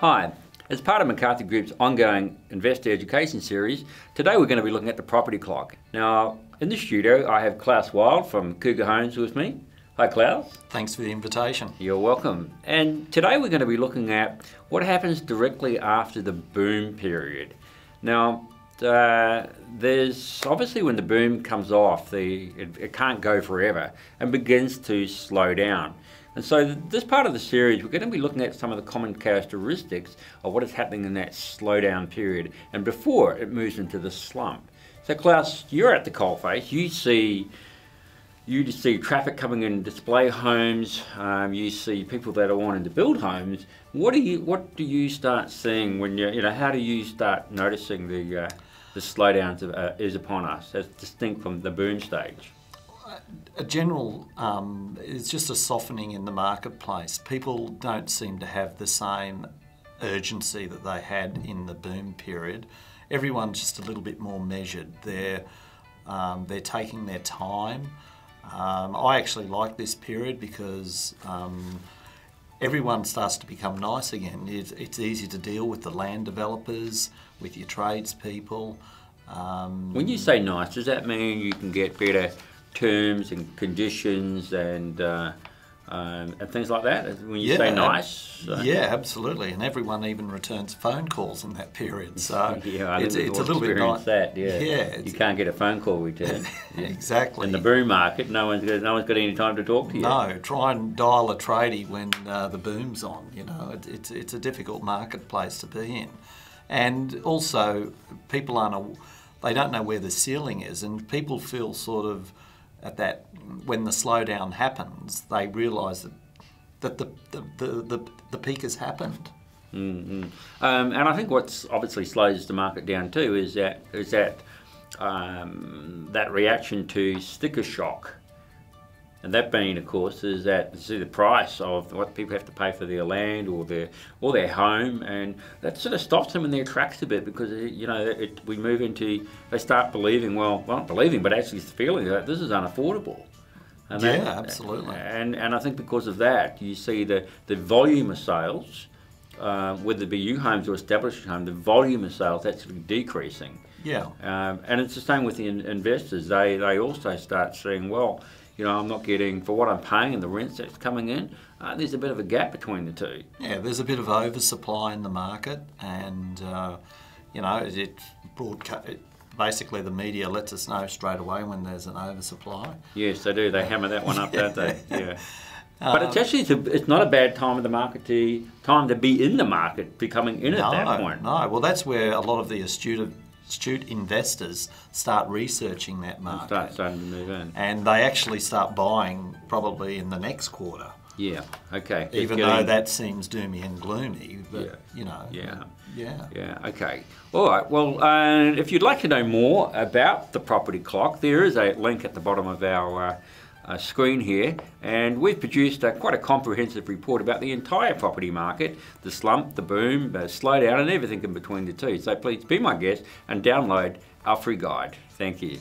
Hi, as part of McCarthy Group's ongoing investor education series, today we're going to be looking at the property clock. Now, in the studio, I have Klaus Wild from Cougar Homes with me. Hi, Klaus. Thanks for the invitation. You're welcome. And today we're going to be looking at what happens directly after the boom period. Now, uh, there's obviously when the boom comes off, the it, it, can't go forever and begins to slow down. And so this part of the series, we're going to be looking at some of the common characteristics of what is happening in that slowdown period and before it moves into the slump. So Klaus, you're at the coalface. You see, you see traffic coming in display homes. Um, you see people that are wanting to build homes. What do you, what do you start seeing when you, you know, how do you start noticing the, uh, the slowdown uh, is upon us as distinct from the boom stage? A general, um, it's just a softening in the marketplace. People don't seem to have the same urgency that they had in the boom period. Everyone's just a little bit more measured. They're, um, they're taking their time. Um, I actually like this period because um, everyone starts to become nice again. It's, it's, easy to deal with the land developers, with your tradespeople. Um, when you say nice, does that mean you can get better terms and conditions and uh, um, and things like that? When you yeah, say nice, uh, yeah, absolutely. And everyone even returns phone calls in that period. So yeah, it's, it's a little bit nice. That yeah, yeah, you can't get a phone call returned. exactly. In the boom market, no one's got, no one's got any time to talk to you. No, try and dial a tradie when uh, the boom's on. You know, it, it's it's a difficult marketplace to be in, and also people aren't. A, they don't know where the ceiling is, and people feel sort of at that when the slowdown happens, they realise that that the the, the, the, the peak has happened. Mm-hmm. Um, and I think what's obviously slows the market down too is that is that um, that reaction to sticker shock. And that being, of course, is that see the price of what people have to pay for their land or their or their home, and that sort of stops them in their tracks a bit because you know it, we move into they start believing, well, well, not believing, but actually feeling that this is unaffordable. And yeah, that, absolutely. And and I think because of that, you see the the volume of sales, uh, whether it be new homes or established homes, the volume of sales actually decreasing. Yeah. Um, and it's the same with the in investors. They they also start seeing well you know, I'm not getting, for what I'm paying and the rents that's coming in, uh, there's a bit of a gap between the two. Yeah, there's a bit of oversupply in the market and, uh, you know, it, it broadcast, it, basically the media lets us know straight away when there's an oversupply. Yes, they do. They hammer that one up, don't they? Yeah. But it's um, actually it's, a, it's, not a bad time of the market to time to be in the market, becoming in no, at that point. No, well that's where a lot of the astute astute investors start researching that market. Start starting to move in. And they actually start buying probably in the next quarter. Yeah, okay. Even getting... though that seems doomy and gloomy, but yeah. you know. Yeah. Yeah. Yeah, okay. All right, well, uh, if you'd like to know more about the property clock, there is a link at the bottom of our. Uh, uh, screen here and we've produced uh, quite a comprehensive report about the entire property market, the slump, the boom, the slowdown and everything in between the two. So please be my guest and download our free guide. Thank you.